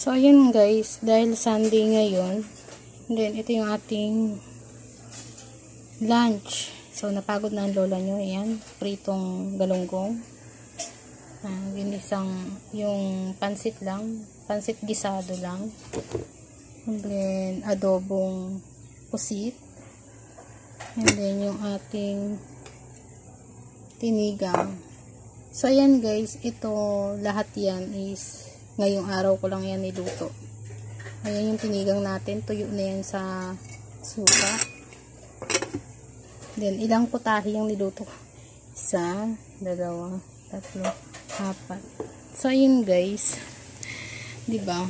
So, ayun guys, dahil Sunday ngayon, then ito yung ating lunch. So, napagod na ang lola nyo. Ayan, pritong galunggong. Ah, ginisang yung pansit lang. Pansit gisado lang. And then, adobong pusit. And then, yung ating tinigang. So, ayan guys, ito, lahat yan is ngayong araw ko lang yan niluto. Ayan yung tinigang natin. Tuyo na yan sa suka. Then, ilang putahe yung niluto ko? Isa, dalawa, tatlo, apat. So, ayun guys. 'di ba?